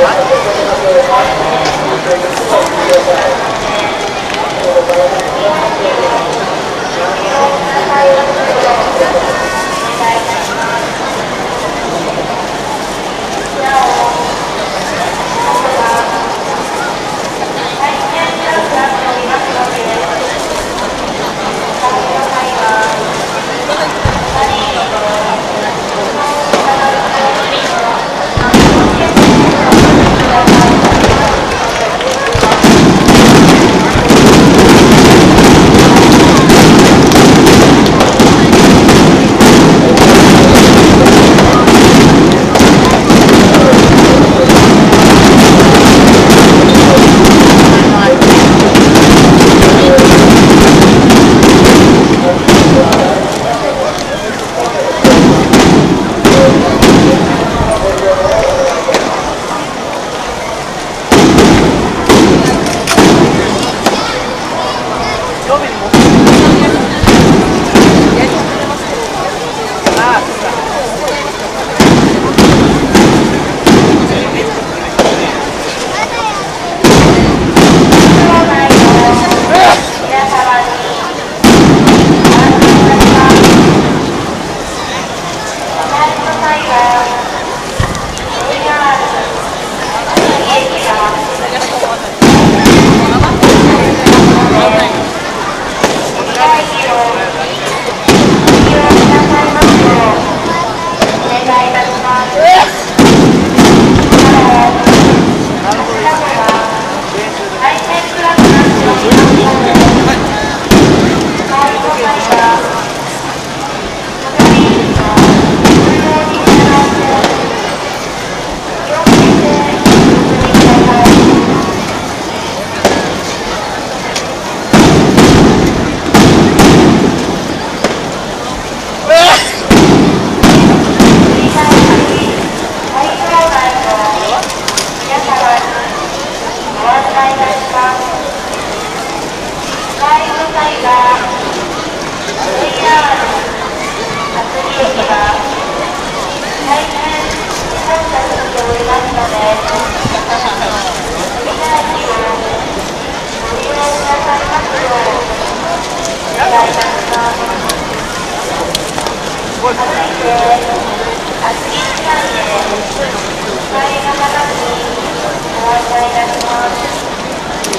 Thank you. yo mismo 願いいたしますライブ際は JR 厚木駅が大変。しておりますので皆さんをご利用くださいますようお願いいたします続いて厚木市内での方にご案内いたします